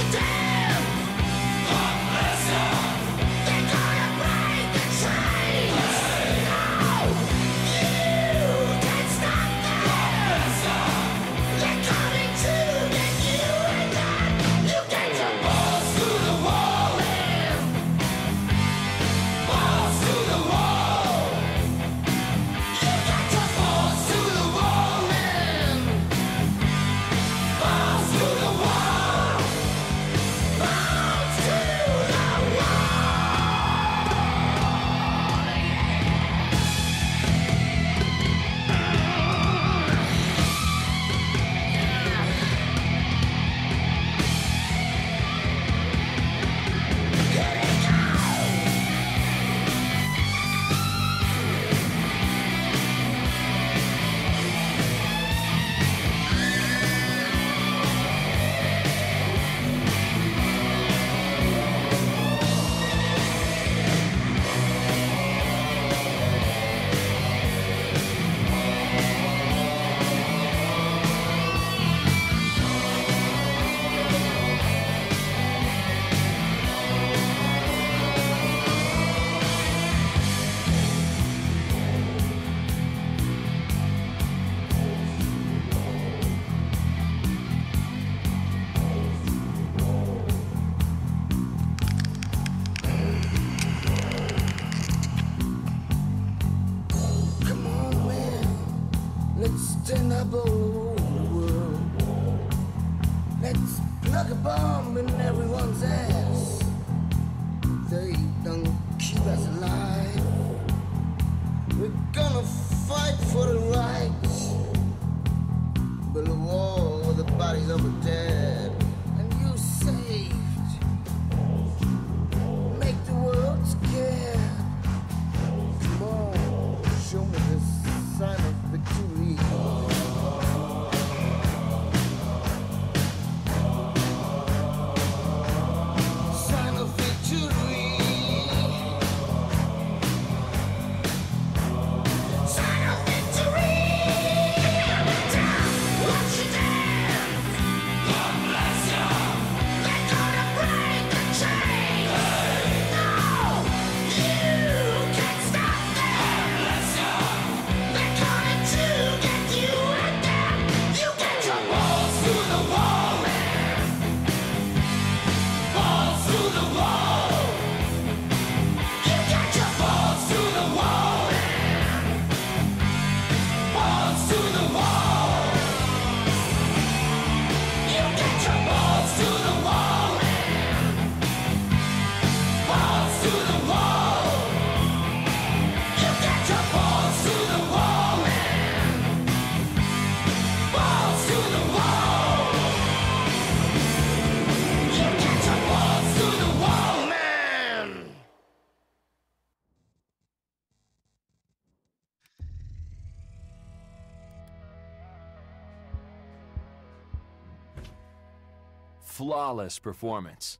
today. Let's turn up the world. Let's plug a bomb in everyone's ass. They don't keep us alive. flawless performance.